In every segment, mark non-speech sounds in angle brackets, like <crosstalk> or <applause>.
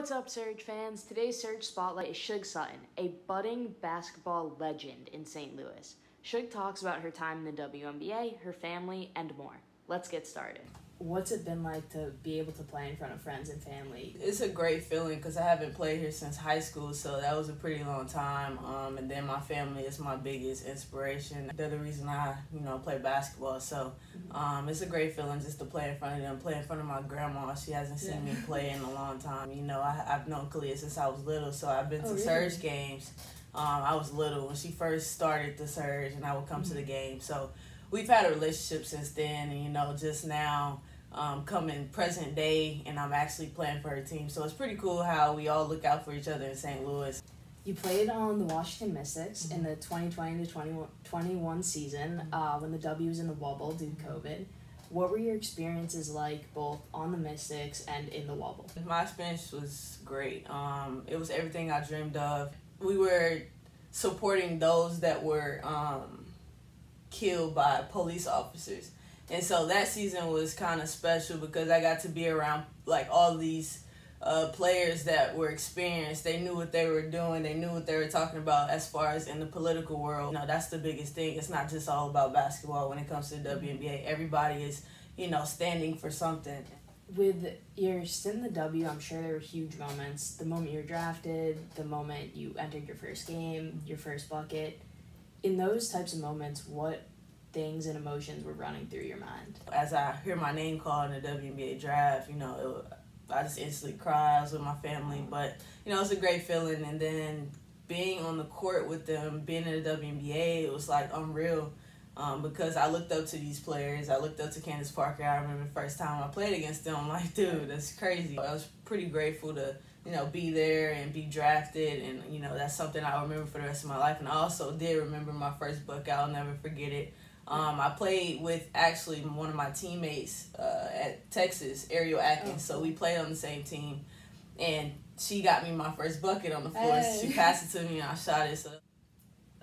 what's up, Surge fans? Today's Surge Spotlight is Sug Sutton, a budding basketball legend in St. Louis. Shug talks about her time in the WNBA, her family, and more. Let's get started. What's it been like to be able to play in front of friends and family? It's a great feeling because I haven't played here since high school, so that was a pretty long time. Um, and then my family is my biggest inspiration. They're the reason I, you know, play basketball. So um, it's a great feeling just to play in front of them, play in front of my grandma. She hasn't seen yeah. me play in a long time. You know, I, have known Khalia since I was little, so I've been to oh, really? Surge games. Um, I was little when she first started the Surge, and I would come mm-hmm. to the game. So we've had a relationship since then, and you know, just now um, coming present day, and I'm actually playing for her team. So it's pretty cool how we all look out for each other in St. Louis. You played on the Washington Mystics mm-hmm. in the 2020 to 2021 season uh, when the W was in the wubble due to COVID. What were your experiences like both on the Mystics and in the wubble? My experience was great. Um, it was everything I dreamed of. We were supporting those that were um, killed by police officers and so that season was kind of special because I got to be around like all these uh, players that were experienced. They knew what they were doing. They knew what they were talking about as far as in the political world. You know, that's the biggest thing. It's not just all about basketball when it comes to the WNBA. Everybody is, you know, standing for something. With your stint in the W, I'm sure there were huge moments. The moment you were drafted, the moment you entered your first game, your first bucket. In those types of moments, what things and emotions were running through your mind? As I hear my name called in the WNBA draft, you know, it, I just instantly was with my family, but you know, it's a great feeling. And then being on the court with them, being in the WNBA, it was like unreal. Um, because I looked up to these players. I looked up to Candace Parker. I remember the first time I played against them. <laughs> I'm like, dude, that's crazy. I was pretty grateful to, you know, be there and be drafted. And, you know, that's something I remember for the rest of my life. And I also did remember my first book. I'll never forget it. Um, I played with actually one of my teammates uh, at Texas, Ariel Atkins. Oh. So we played on the same team, and she got me my first bucket on the floor. Hey. She passed it to me, and I shot it. So.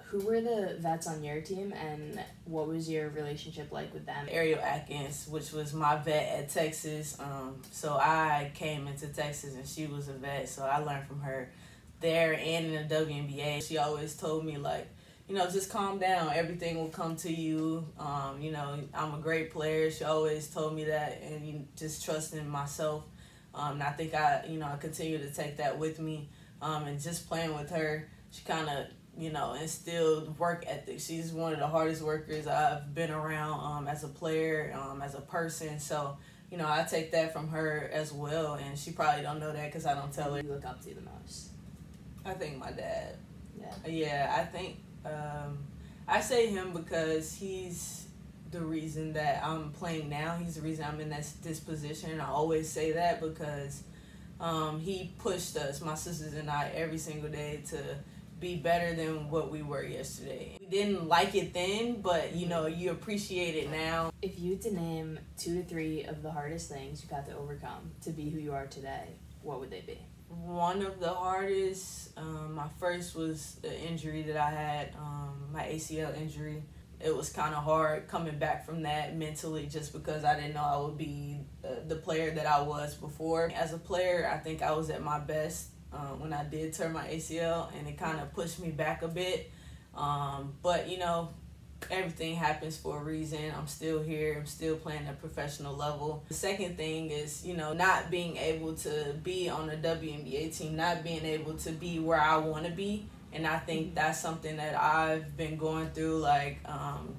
Who were the vets on your team, and what was your relationship like with them? Ariel Atkins, which was my vet at Texas. Um, so I came into Texas, and she was a vet, so I learned from her there and in the WNBA. She always told me like you know, just calm down. Everything will come to you. Um, you know, I'm a great player. She always told me that, and you just trust in myself. Um, and I think I, you know, I continue to take that with me. Um, and just playing with her, she kind of, you know, instilled work ethic. She's one of the hardest workers I've been around um, as a player, um, as a person. So, you know, I take that from her as well. And she probably don't know that because I don't tell her. You look up to the most. I think my dad. Yeah. Yeah, I think um, I say him because he's the reason that I'm playing now. He's the reason I'm in this, this position. I always say that because um, he pushed us, my sisters and I, every single day to be better than what we were yesterday. We didn't like it then, but you know, you appreciate it now. If you had to name two to three of the hardest things you've had to overcome to be who you are today, what would they be? one of the hardest. Um, my first was the injury that I had, um, my ACL injury. It was kind of hard coming back from that mentally just because I didn't know I would be uh, the player that I was before. As a player, I think I was at my best um, when I did turn my ACL, and it kind of pushed me back a bit. Um, but, you know, everything happens for a reason. I'm still here. I'm still playing at professional level. The second thing is, you know, not being able to be on a WNBA team, not being able to be where I want to be. And I think that's something that I've been going through, like, um,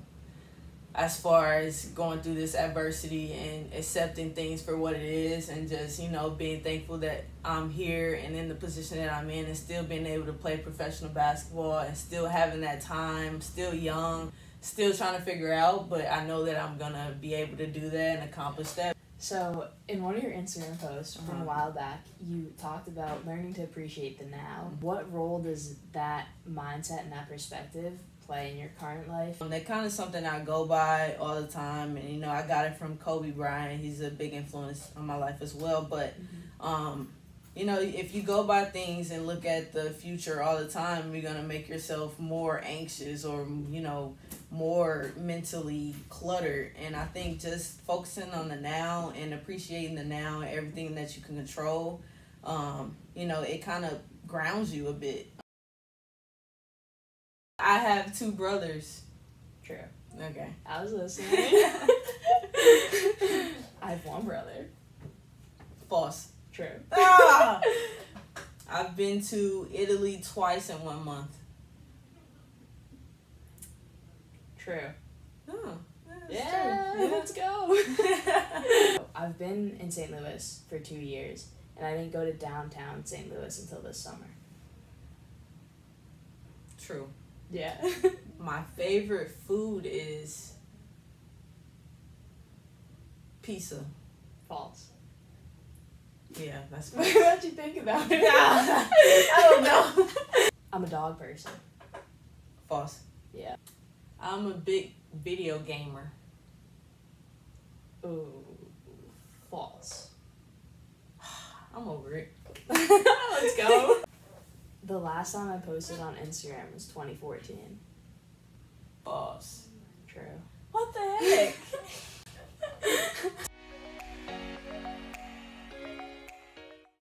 as far as going through this adversity and accepting things for what it is and just you know being thankful that i'm here and in the position that i'm in and still being able to play professional basketball and still having that time still young still trying to figure out, but I know that I'm gonna be able to do that and accomplish that. So, in one of your Instagram posts from uh-huh. a while back, you talked about learning to appreciate the now. What role does that mindset and that perspective play in your current life? Um, that kind of something I go by all the time, and you know, I got it from Kobe Bryant. He's a big influence on my life as well. But mm-hmm. um, you know, if you go by things and look at the future all the time, you're gonna make yourself more anxious or you know more mentally cluttered. And I think just focusing on the now and appreciating the now and everything that you can control Um, you know, it kind of grounds you a bit. I have two brothers. True. Okay. I was listening. <laughs> I have one brother. False. True. Ah! <laughs> I've been to Italy twice in one month. True. Oh, that's Yeah, true. <laughs> let's go. <laughs> I've been in St. Louis for two years, and I didn't go to downtown St. Louis until this summer. True. Yeah. <laughs> My favorite food is pizza. False. Yeah, that's What'd you think about it? I don't know. I'm a dog person. False. Yeah. I'm a big video gamer. Ooh. False. <sighs> I'm over it. <laughs> Let's go. The last time I posted on Instagram was 2014. False. True. What the heck? <laughs>